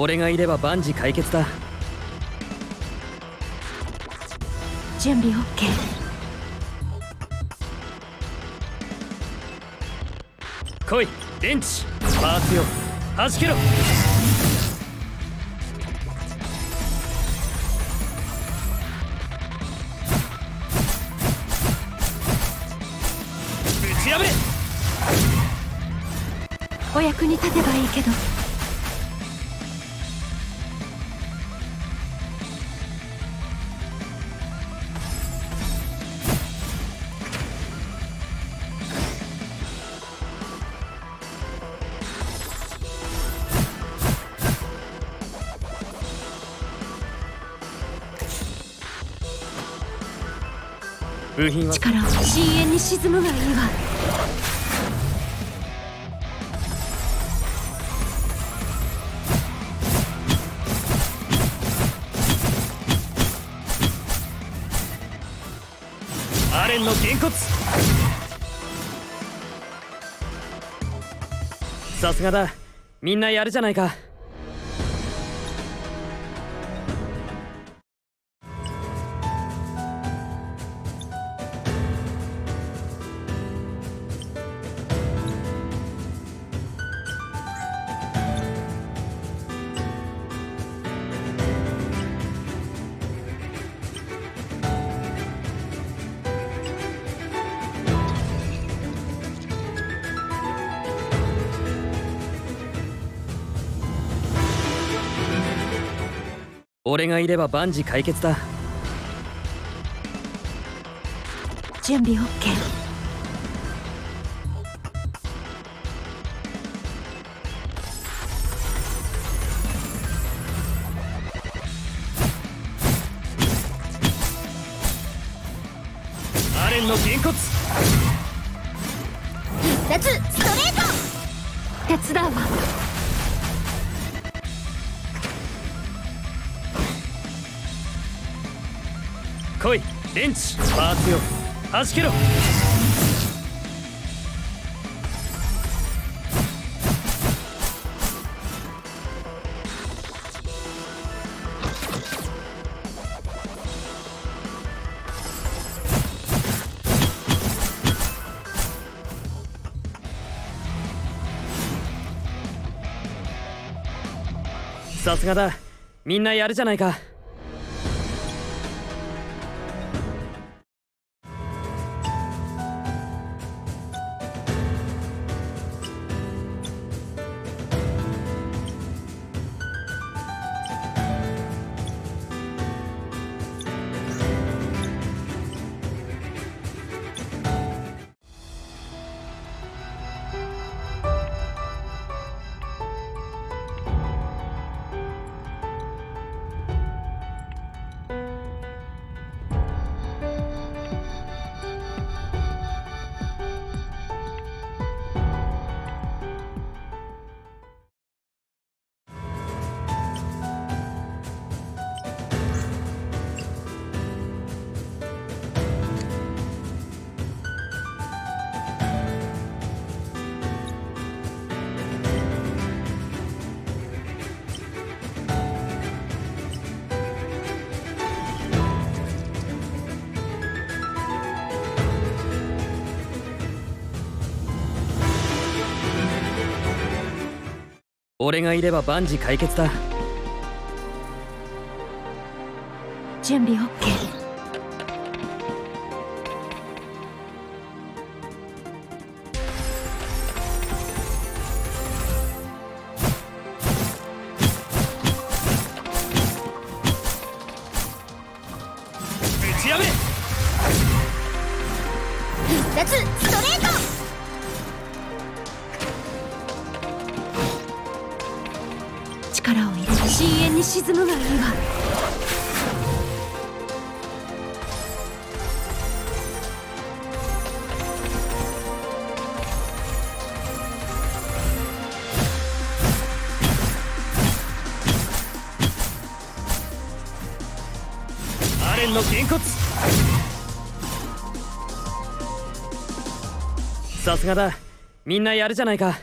俺がいれば万事解決だ。準備 OK 来い電池パーツよ。弾けろ。ぶち破れ。お役に立てばいいけど力を。深淵に沈むがいいわ。アレンのげんこつさすがだ。みんなやるじゃないかれば万事解決だ。準備 OK 弾けろ。さすがだ。みんなやるじゃないか。俺がいれば万事解決だ。準備 OK ぶち破れ必殺ストレート深淵に沈むがいいわ。アレンのげんこつさすがだ。みんなやるじゃないか。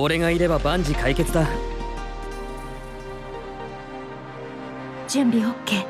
俺がいれば万事解決だ。準備 OK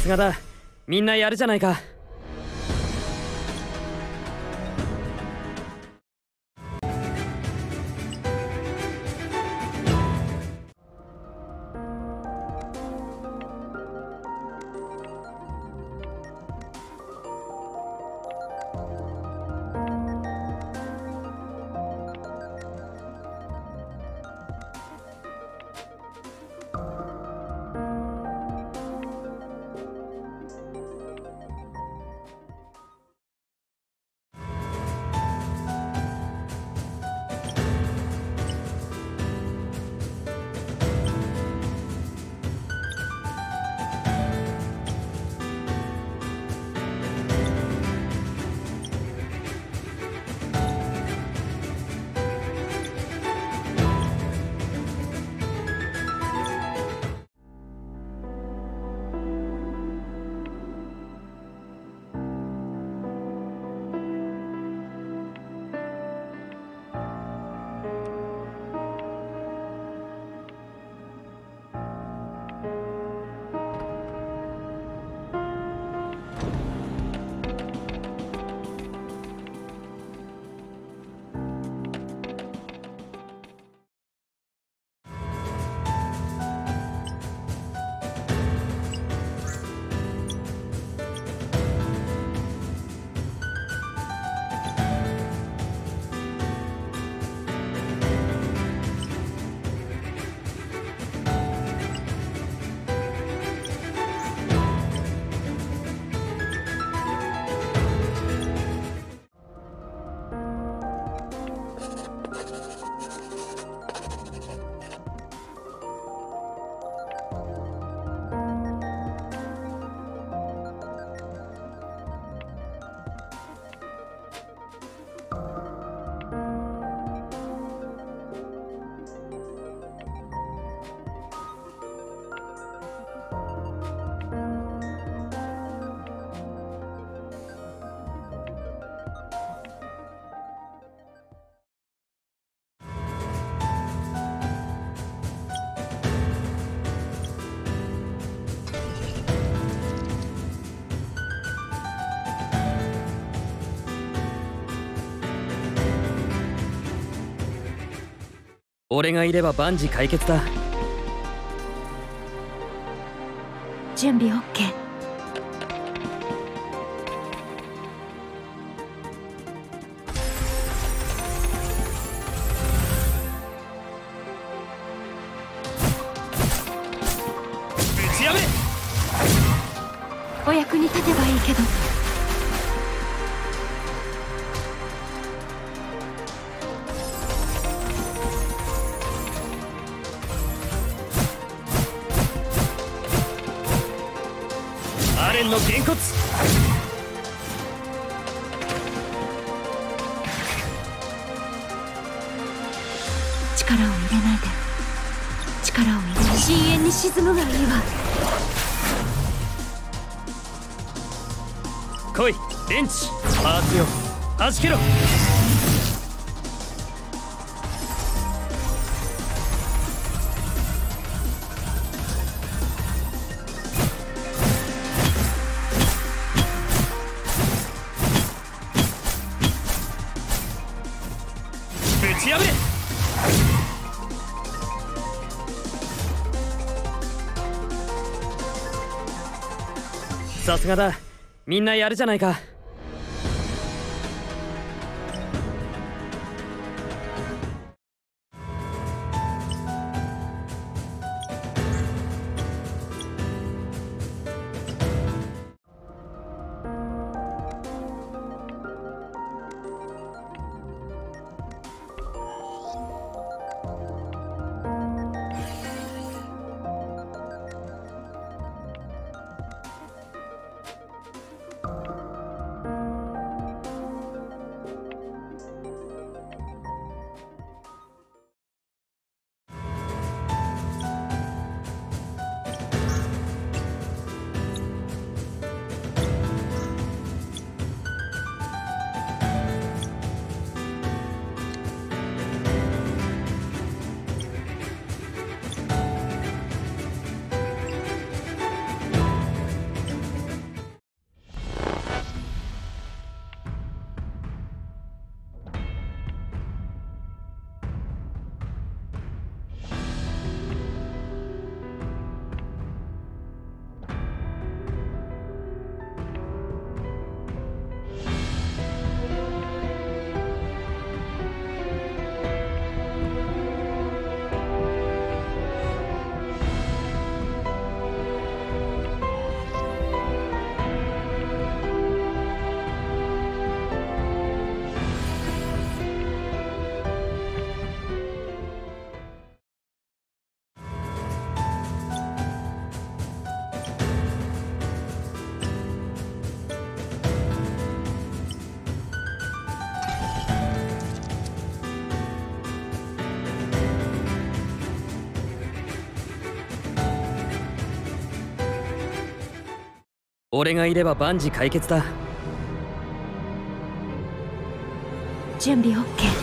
すがだ。みんなやるじゃないか。俺がいれば万事解決だ。準備 OK 来いレンチパーツよ。弾けろ。さすがだみんなやるじゃないか。俺がいれば万事解決だ。準備 OK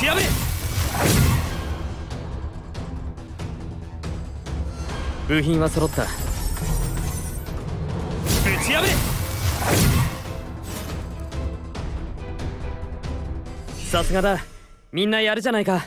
ち破れ部品は揃った。ぶち破れさすがだ。みんなやるじゃないか。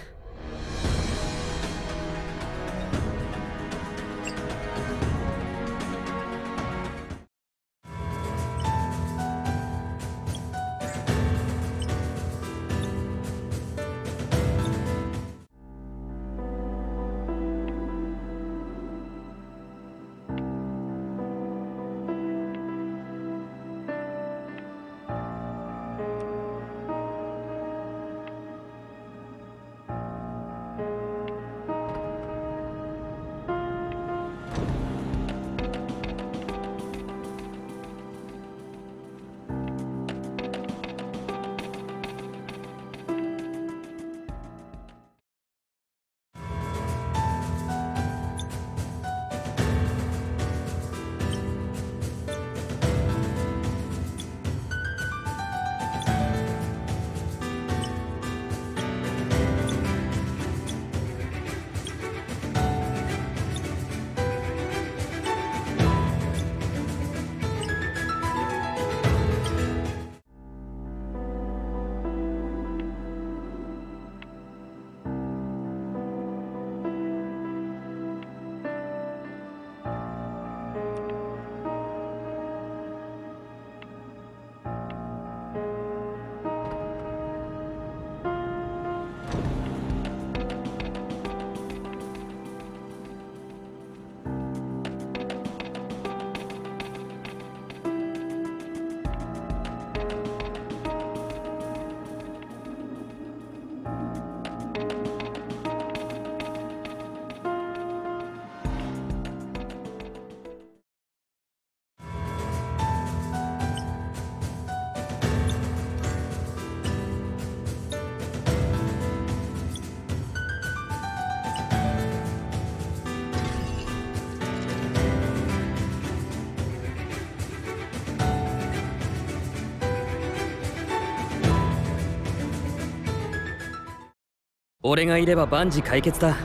俺がいれば万事解決だ。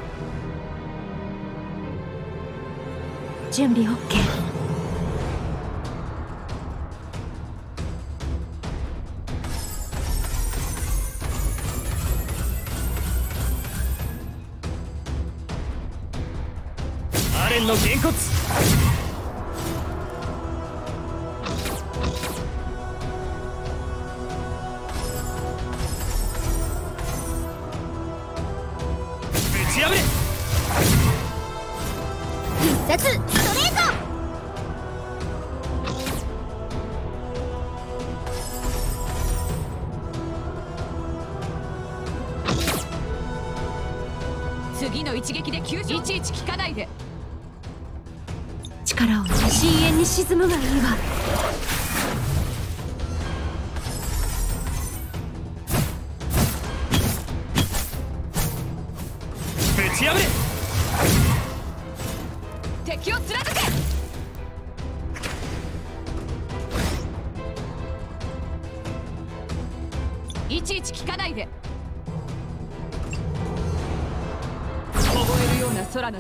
準備 OK 次の一撃で急所いちいち聞かないで。力を。深淵に沈むがいいわ。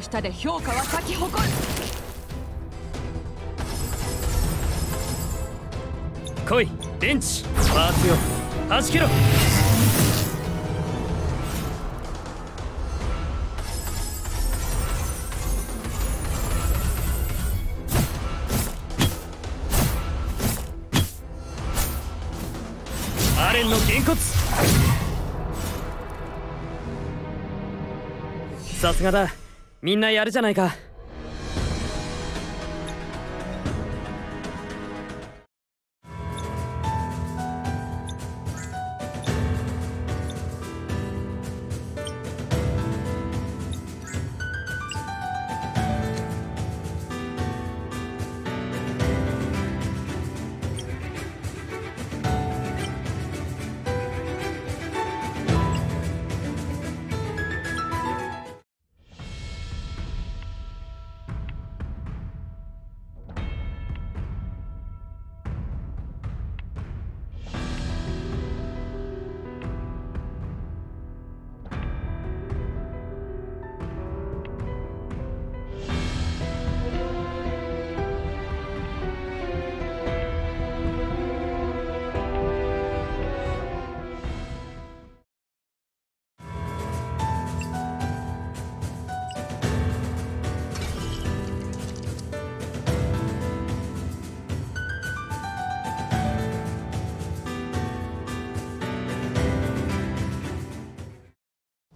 な空の下で評価は咲き誇る。来い電池。パーツよ。はじけろ。アレンのげんこつさすがだ。みんなやるじゃないか。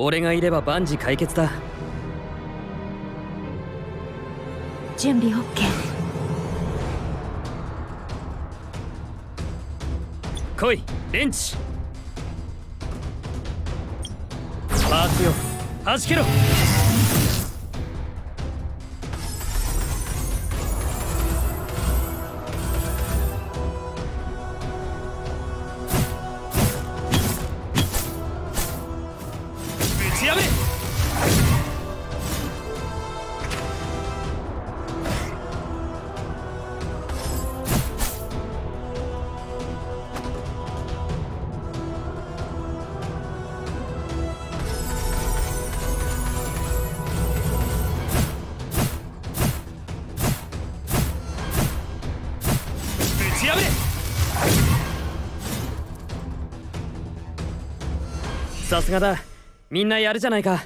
俺がいれば万事解決だ。準備 OK 来いレンチ。パーツよ。弾けろさすがだ。みんなやるじゃないか。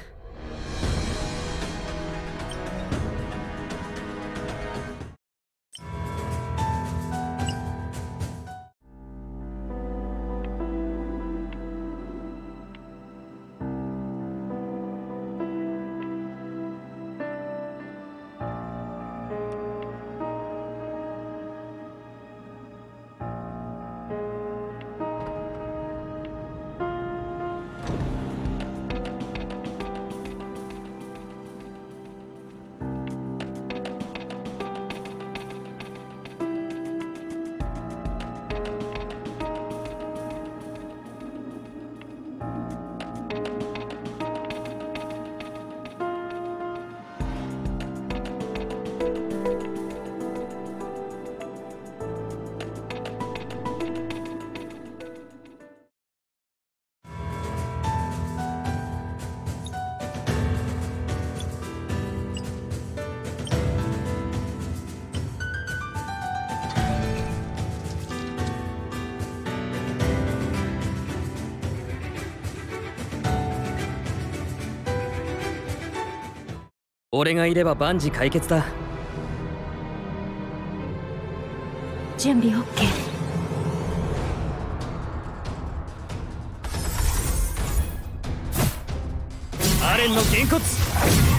俺がいれば万事解決だ。準備 OK アレンのげんこつ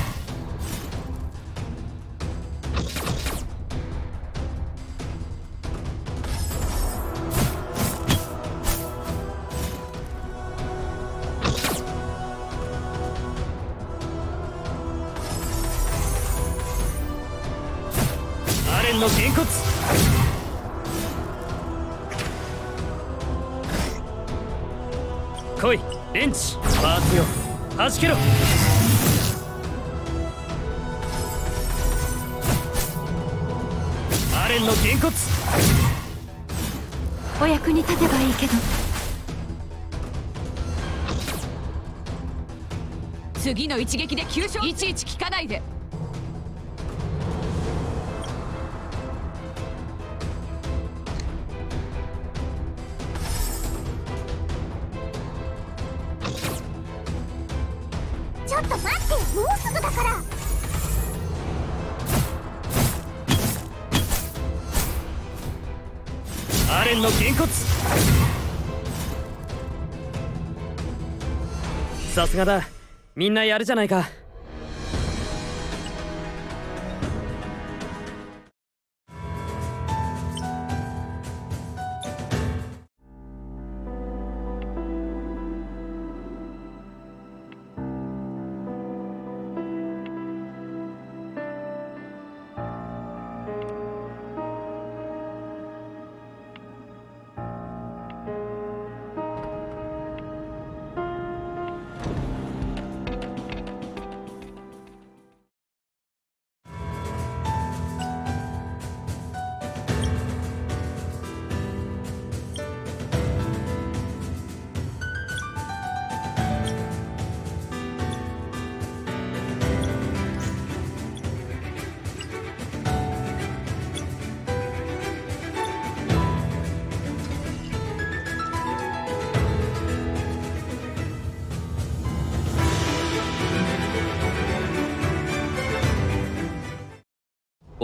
ンのげんこつ来いレンチパーツよ。弾けろアレンのげんこつお役に立てばいいけど。次の一撃で急所。いちいち聞かないで。がだ。みんなやるじゃないか。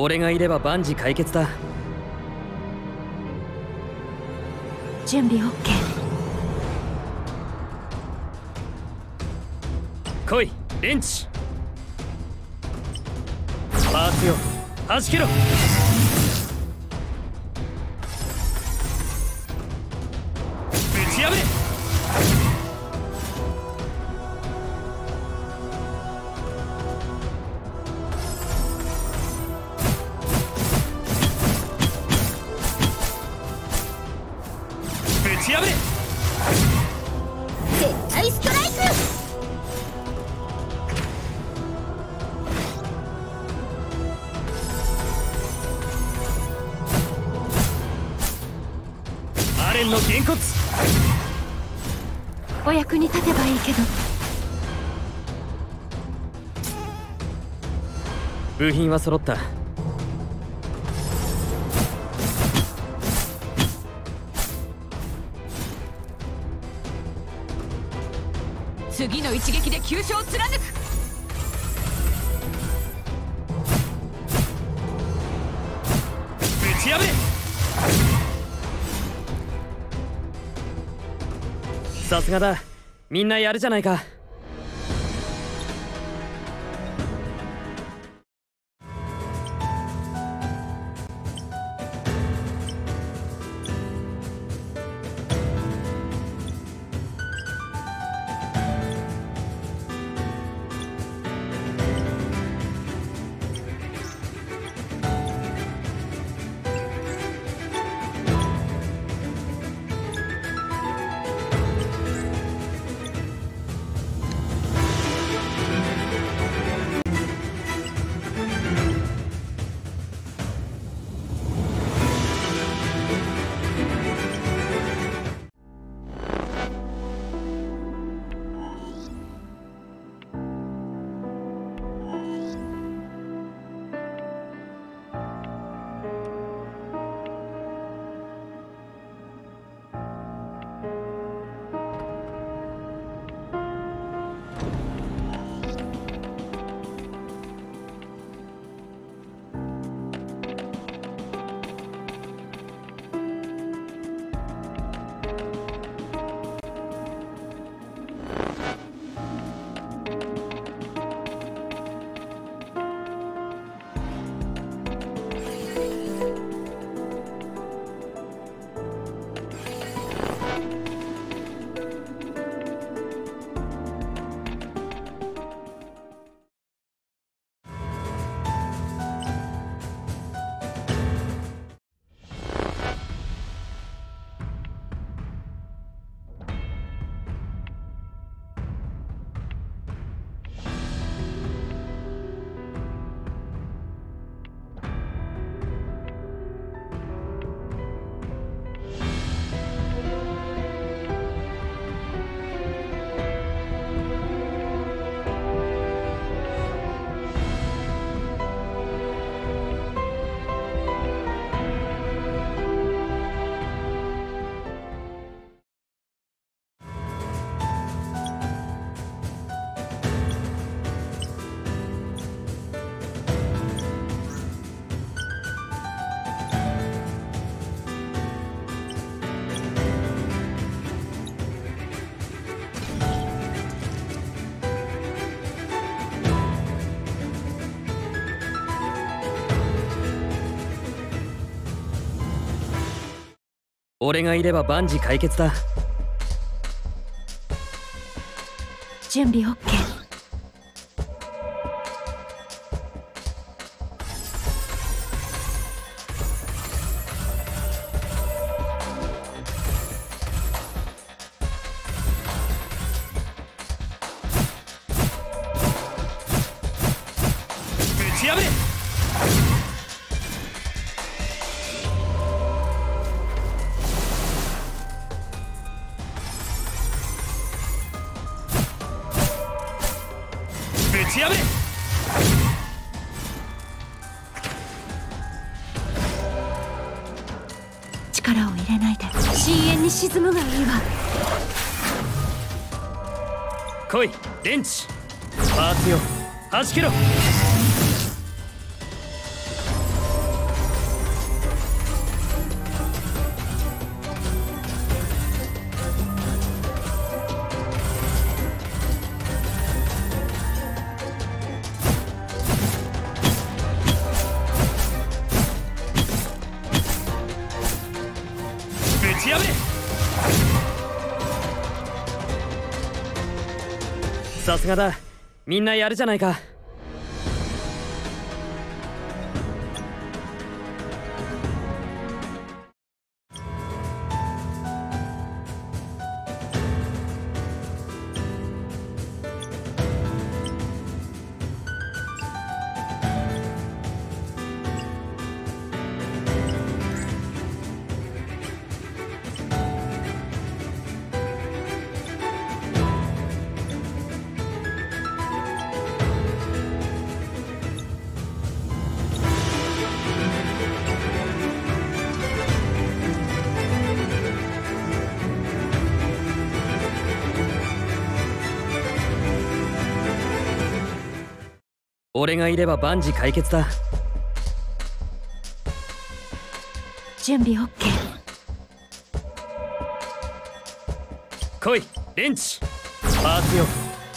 俺がいれば万事解決だ。準備 OK 来いレンチ。パーツよ。弾けろ部品は揃った。次の一撃で急所を貫く。ぶち破れ。さすがだ。みんなやるじゃないか俺がいれば万事解決だ。準備 OK 電池。パーツよ。弾けろ。みんなやるじゃないか。俺がいれば万事解決だ。準備 OK 来いレンチ。パーツよ。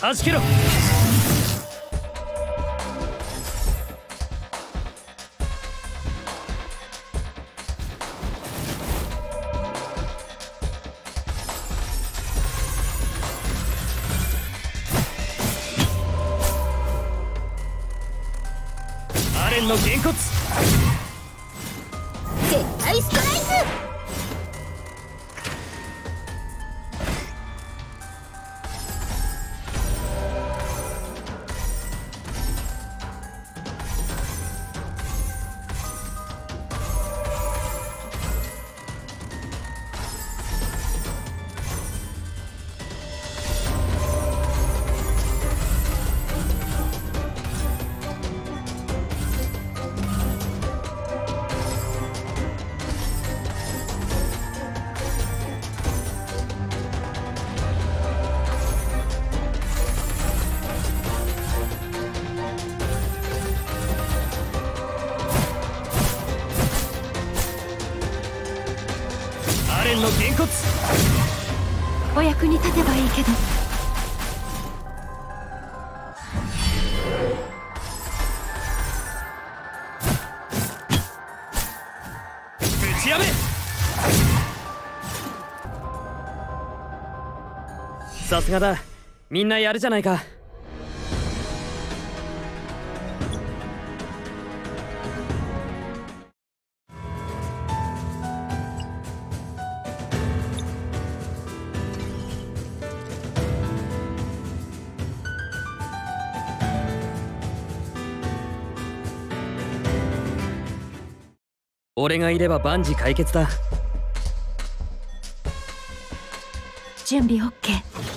弾けろレンのげんこつお役に立てばいいけど。ぶちやめさすがだ。みんなやるじゃないか俺がいれば万事解決だ。準備 OK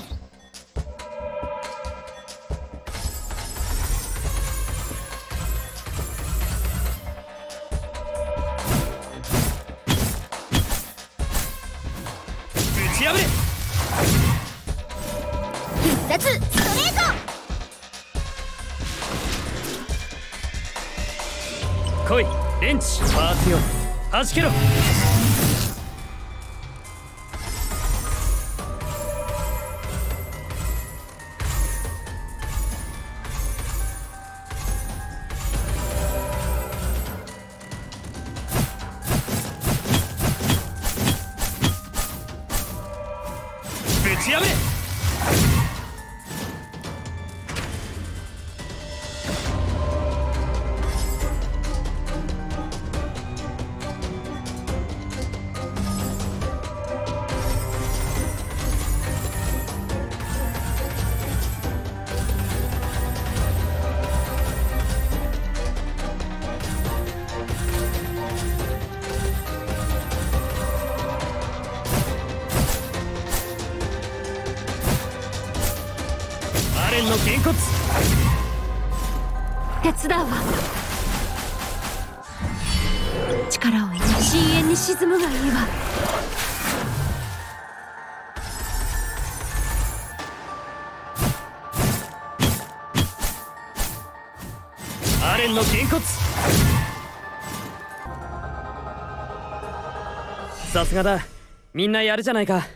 弾けろ手伝うわ。力を入れ深淵に沈むがいいわ。アレンのげんこつさすがだ。みんなやるじゃないか。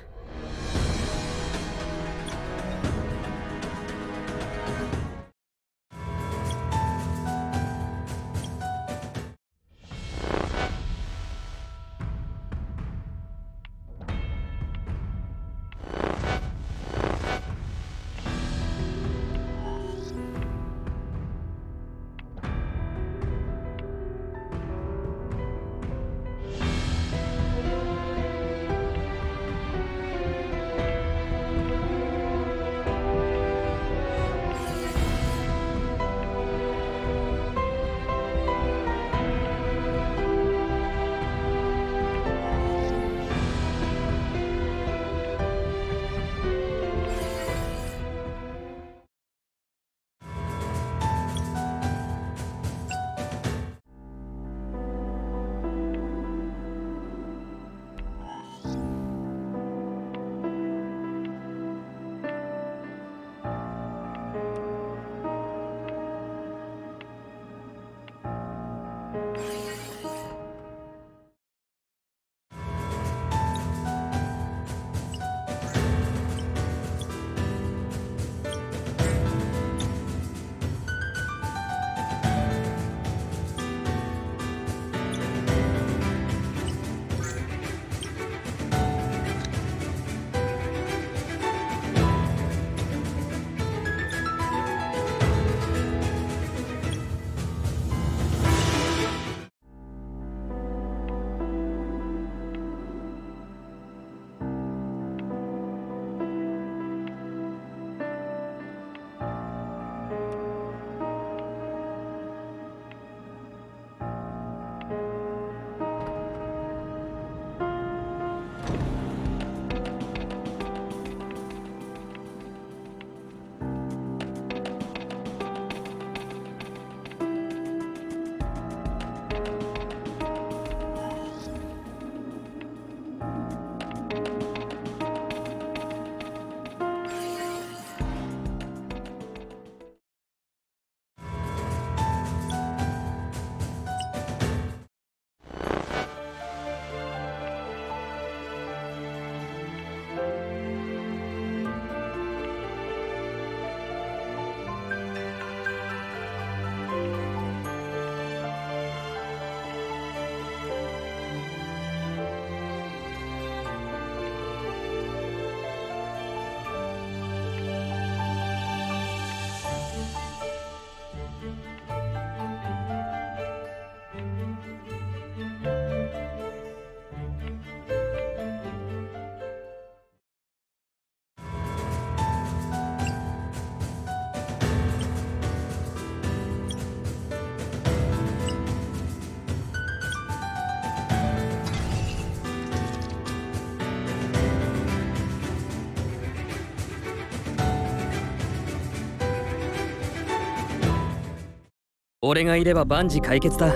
俺がいれば万事解決だ。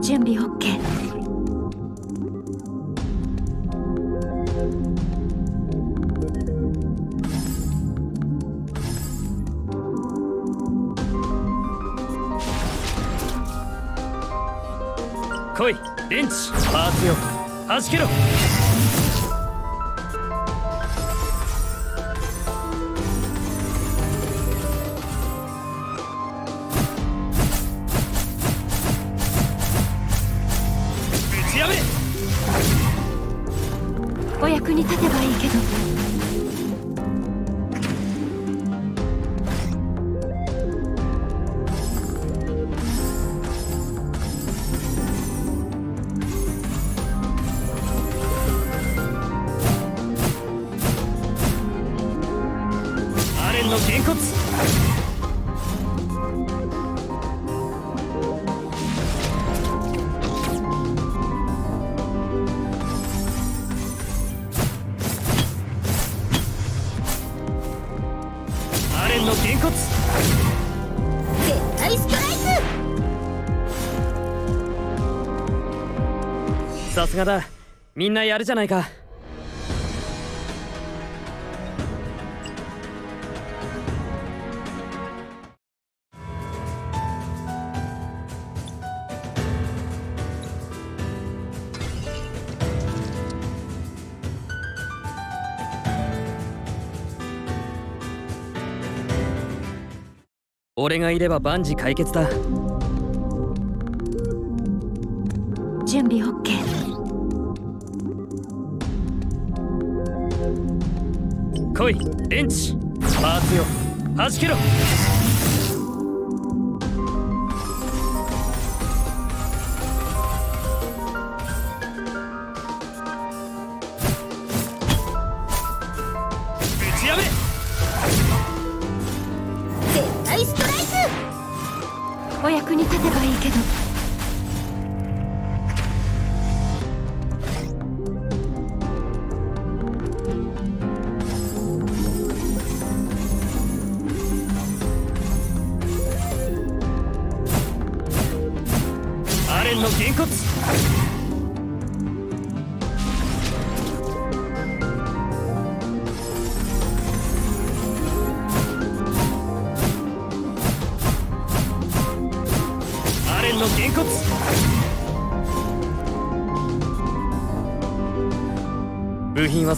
準備 OK 来いレンチ。パーツよ。弾けろお役に立てばいいけど。みんなやるじゃないか。俺がいれば万事解決だ。準備 OK 来いレンチパーツよ弾けろお役に立てばいいけど。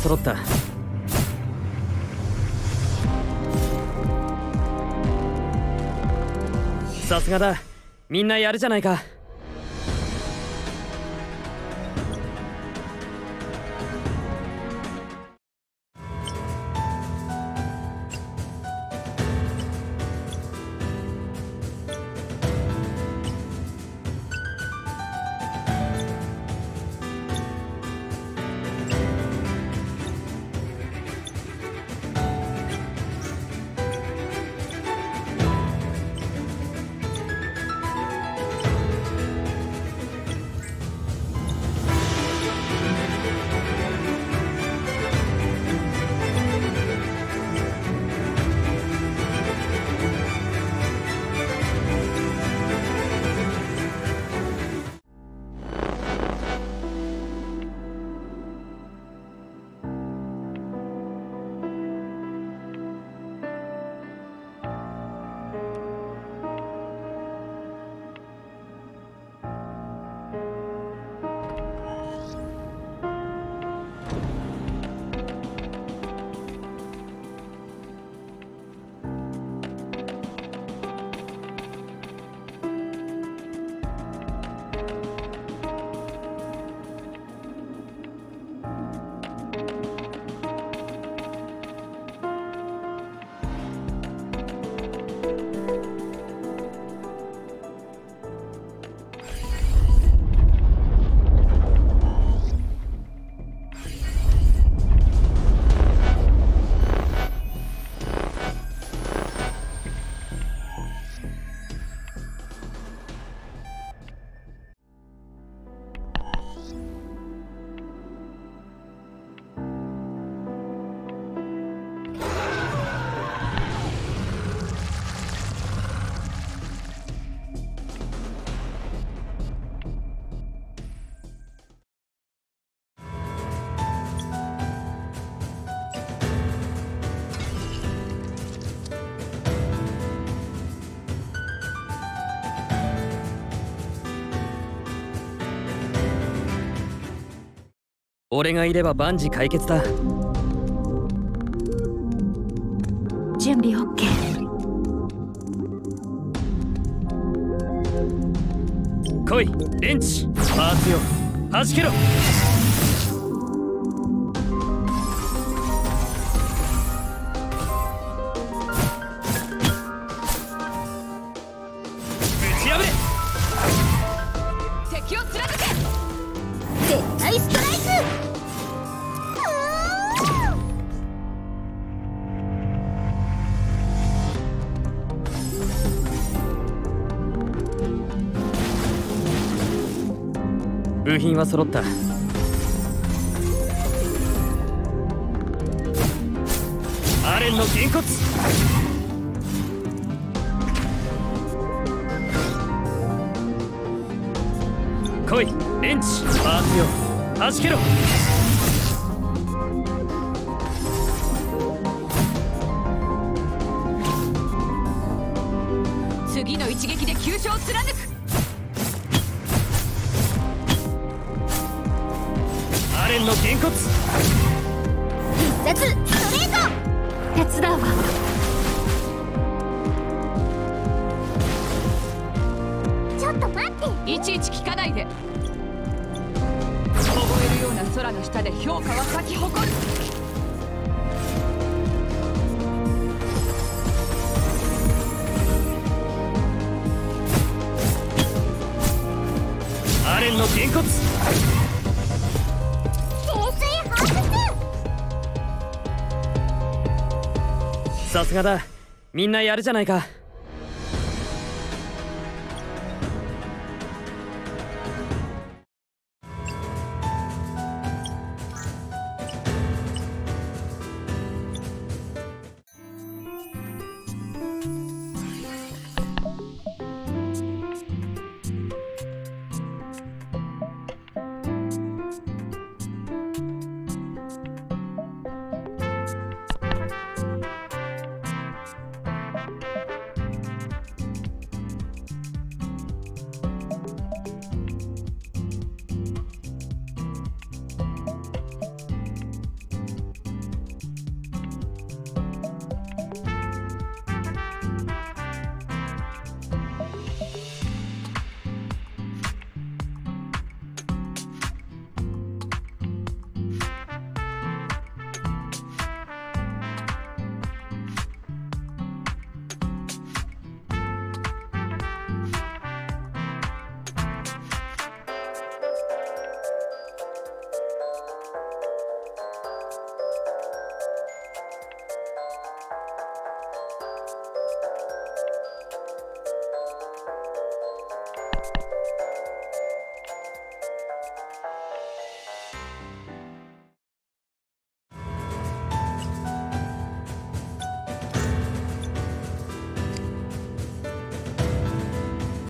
揃った。さすがだ。みんなやるじゃないか。俺がいれば万事解決だ。準備 OK 来いレンチ。パーツよ。弾けろ。揃ったさすがだ。みんなやるじゃないか。